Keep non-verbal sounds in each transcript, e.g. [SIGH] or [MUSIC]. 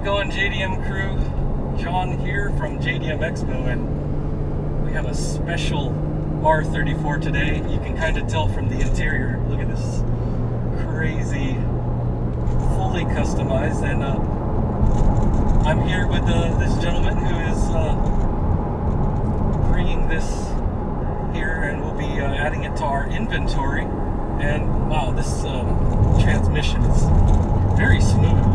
It going, JDM crew? John here from JDM Expo, and we have a special R34 today. You can kind of tell from the interior. Look at this crazy, fully customized, and uh, I'm here with uh, this gentleman who is uh, bringing this here, and we'll be uh, adding it to our inventory. And wow, this um, transmission is very smooth.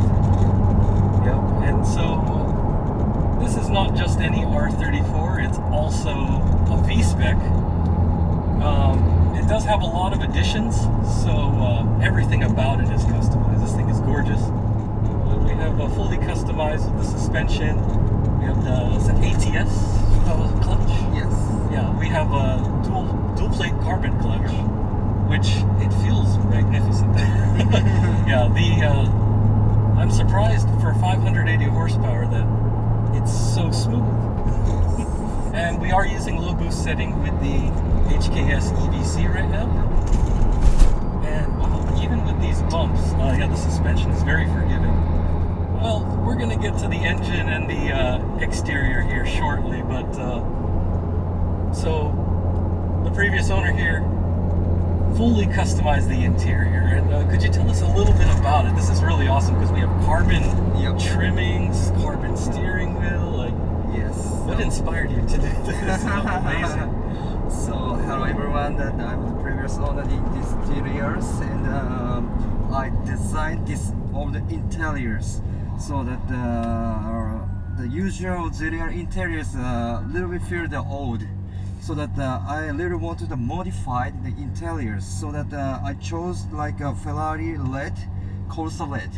And so this is not just any R34, it's also a V-Spec. Um, it does have a lot of additions, so uh, everything about it is customized. This thing is gorgeous. We have a fully customized with the suspension. We have the is it ATS uh, clutch. Yes. Yeah, we have a dual dual plate carbon clutch, which it feels magnificent. [LAUGHS] yeah, the uh, I'm surprised for 580 horsepower that it's so smooth. [LAUGHS] and we are using low boost setting with the HKS EVC right now. And wow, even with these bumps, uh, yeah, the suspension is very forgiving. Well, we're gonna get to the engine and the uh, exterior here shortly, but uh, so the previous owner here fully customized the interior. And uh, could you tell us a little bit about it? This is really awesome because we have carbon Yep. trimmings, carbon steering wheel. Like, Yes. what inspired you to do [LAUGHS] this? Amazing. So hello everyone, that I'm the previous owner in these interiors and um, I designed this all the interiors so that the, the usual ZR interiors a little bit feel the old so that uh, I little wanted to modify the interiors so that uh, I chose like a Ferrari LED, Corsa LED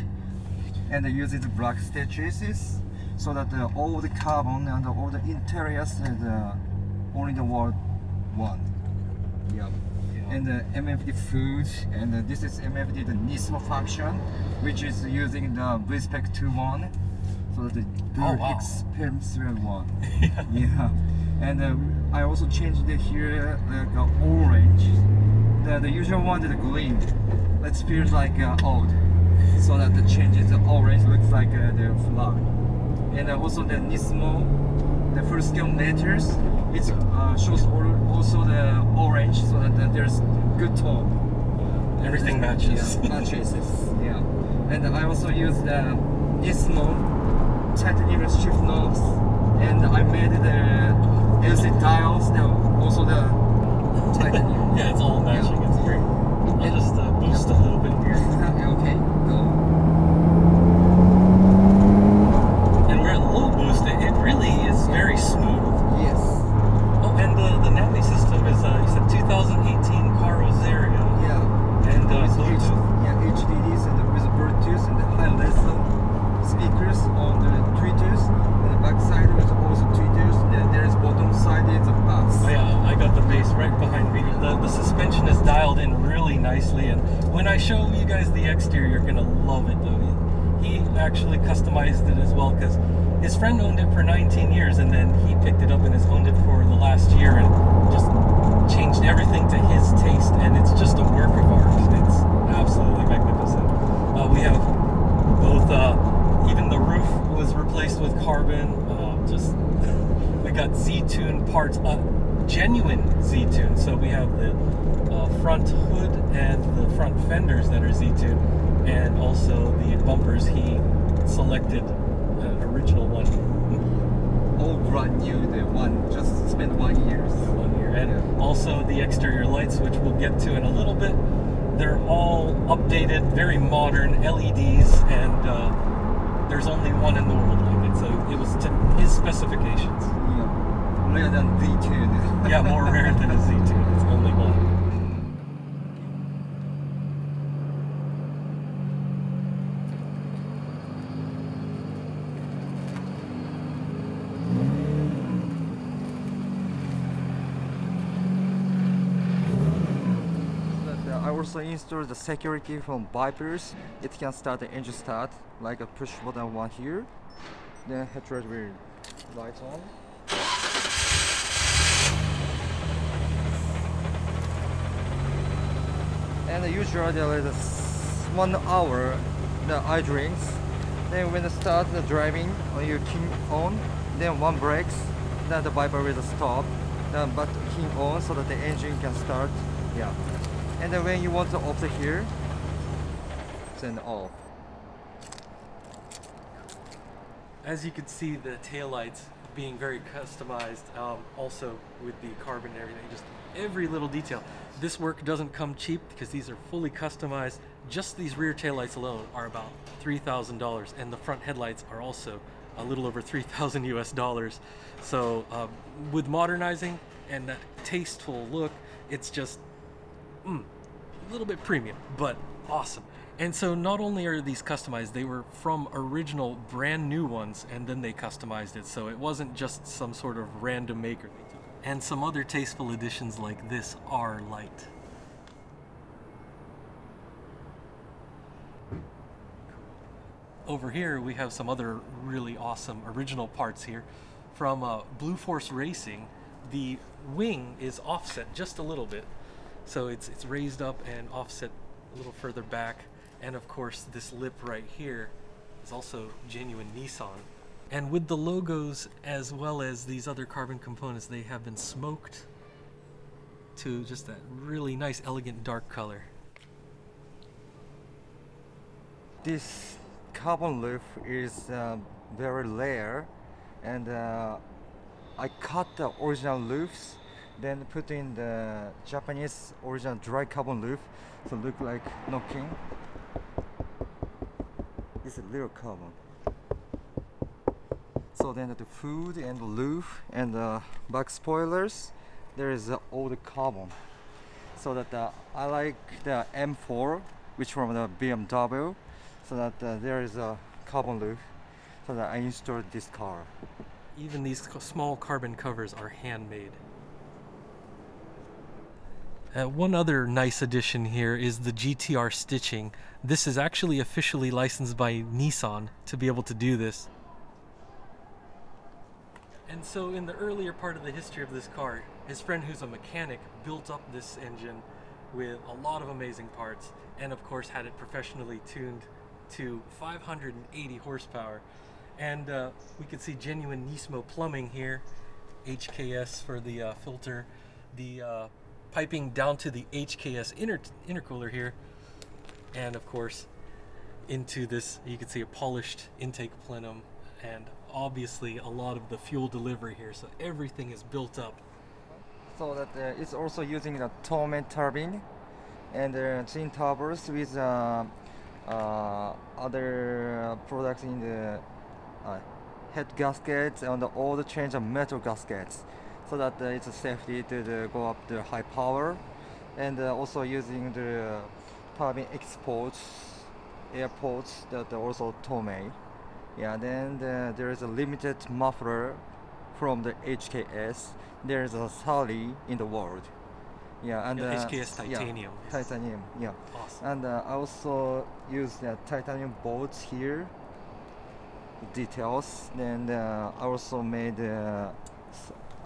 and I use the black stitches so that uh, all the carbon and all the interiors is uh, only the one one. Yeah. And the MFD food, and uh, this is MFD the Nismo function, which is using the VSpec 2.1, so that the Oh, wow. expensive one. [LAUGHS] yeah. And uh, I also changed it here like uh, orange. The, the usual one is green. It feels like uh, old. [LAUGHS] So that the changes the orange looks like uh, the flag. And uh, also the Nismo, the full scale meters, it uh, shows also the orange so that uh, there's good tone. Everything matches. Yeah, matches. [LAUGHS] yeah. And I also use the Nismo titanium shift knobs, and I made the LC tiles, The also the titanium. [LAUGHS] yeah, it's all matching. It's great. I'll just uh, boost a little bit here. [LAUGHS] okay, go. And we're at low boost. It, it really is very smooth. Yes. Oh, and the, the Navi system is, uh, you said 2018 dialed in really nicely, and when I show you guys the exterior, you're gonna love it though. He, actually customized it as well because his friend owned it for 19 years, and then he picked it up and has owned it for the last year, and just changed everything to his taste, and it's just a work of art. It's absolutely magnificent. Uh, we have both, uh, even the roof was replaced with carbon. Uh, just got Z-Tune parts, uh, genuine Z-Tune. So we have the uh, front hood and the front fenders that are Z-Tune, and also the bumpers. He selected an original one. All brand new. The one just spent one year. one year. And Yeah. also the exterior lights, which we'll get to in a little bit. They're all updated, very modern LEDs, and uh, there's only one in the world like it. So it was to his specifications. Yeah. Rare than V2. Yeah, more rare than a Z2. It's only one. But, uh, I also install the security from Vipers. It can start the engine start, like a push button one here. Then headrest will light on. And usually there is one hour the eye drinks Then when it starts the driving, on you key on, then one brakes, then the Viper will stop. Then but key on so that the engine can start. Yeah. And then when you want to off the here, then off. As you can see, the taillights being very customized, um, also with the carbon and everything, just every little detail. This work doesn't come cheap because these are fully customized. Just these rear taillights alone are about $3,000 and the front headlights are also a little over 3,000 US dollars. So um, with modernizing and that tasteful look, it's just mm, a little bit premium, but awesome. And so not only are these customized, they were from original brand new ones and then they customized it. So it wasn't just some sort of random maker. And some other tasteful additions like this are light. Over here we have some other really awesome original parts here. From uh, Blue Force Racing, the wing is offset just a little bit. So it's, it's raised up and offset a little further back and of course, this lip right here is also genuine Nissan. And with the logos as well as these other carbon components, they have been smoked to just that really nice, elegant dark color. This carbon roof is uh, very rare and uh, I cut the original roofs then put in the Japanese original dry carbon roof to look like knocking this is little carbon. So then the food and the roof and the back spoilers, there is all the carbon. So that uh, I like the M4, which from the BMW, so that uh, there is a carbon roof. So that I installed this car. Even these small carbon covers are handmade. Uh, one other nice addition here is the GTR stitching. This is actually officially licensed by Nissan to be able to do this. And so in the earlier part of the history of this car, his friend who's a mechanic built up this engine with a lot of amazing parts and of course had it professionally tuned to 580 horsepower. And uh, we can see genuine Nismo plumbing here, HKS for the uh, filter, the uh, piping down to the HKS inter intercooler here. And of course, into this, you can see a polished intake plenum and obviously a lot of the fuel delivery here. So everything is built up. So that uh, it's also using the Tomei turbine and uh, twin turbos with uh, uh other products in the uh, head gaskets and all the change of metal gaskets so that uh, it's a safety to go up the high power and uh, also using the turbine exports airports that also Tomei. Yeah then the, there is a limited muffler from the HKS there is a Sally in the world. Yeah and yeah, uh, HKS titanium yeah, titanium yeah. Awesome. and uh, I also use the titanium bolts here details. Then uh, I also made uh,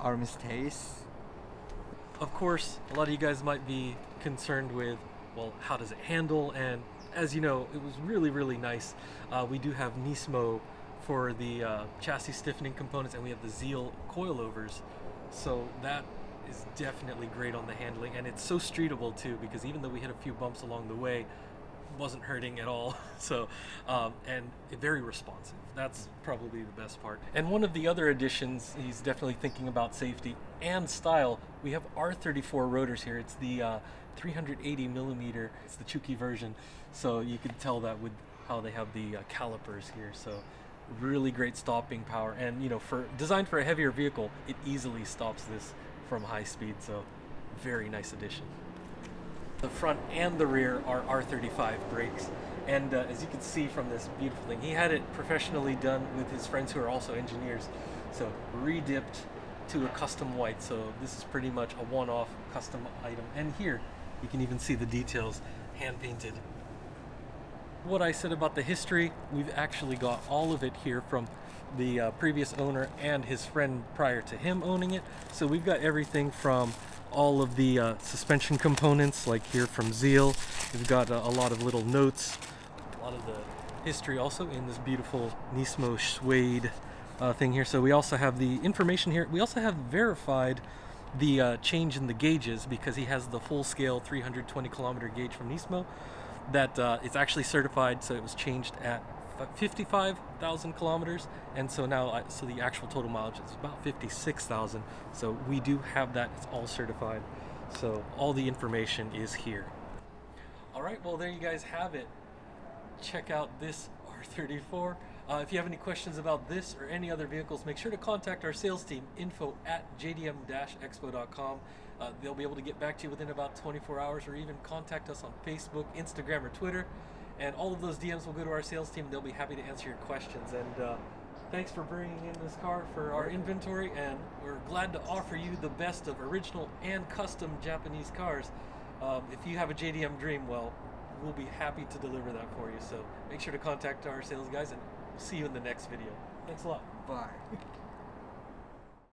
armistice. Of course, a lot of you guys might be concerned with, well, how does it handle? And as you know, it was really, really nice. Uh, we do have Nismo for the uh, chassis stiffening components, and we have the Zeal coilovers. So that is definitely great on the handling, and it's so streetable too, because even though we hit a few bumps along the way, wasn't hurting at all. [LAUGHS] So, um, and very responsive. That's probably the best part. And one of the other additions, he's definitely thinking about safety and style. We have R34 rotors here. It's the uh, 380 millimeter. It's the Chuki version. So you can tell that with how they have the uh, calipers here. So really great stopping power. And you know, for designed for a heavier vehicle, it easily stops this from high speed. So very nice addition. The front and the rear are R35 brakes. And uh, as you can see from this beautiful thing, he had it professionally done with his friends who are also engineers. So redipped to a custom white. So this is pretty much a one-off custom item. And here you can even see the details hand painted. What I said about the history, we've actually got all of it here from the uh, previous owner and his friend prior to him owning it. So we've got everything from all of the uh, suspension components like here from Zeal. We've got uh, a lot of little notes, a lot of the history also in this beautiful Nismo suede uh, thing here. So we also have the information here. We also have verified the uh, change in the gauges because he has the full scale 320 kilometer gauge from Nismo that uh, it's actually certified so it was changed at 55,000 kilometers and so now so the actual total mileage is about 56,000 so we do have that it's all certified. So all the information is here. All right well there you guys have it. Check out this R34 uh, if you have any questions about this or any other vehicles, make sure to contact our sales team, info at jdm-expo.com. Uh, they'll be able to get back to you within about 24 hours or even contact us on Facebook, Instagram, or Twitter. And all of those DMs will go to our sales team. They'll be happy to answer your questions. And uh, thanks for bringing in this car for our inventory. And we're glad to offer you the best of original and custom Japanese cars. Um, if you have a JDM dream, well, we'll be happy to deliver that for you. So make sure to contact our sales guys and see you in the next video. Thanks a lot. Bye. [LAUGHS]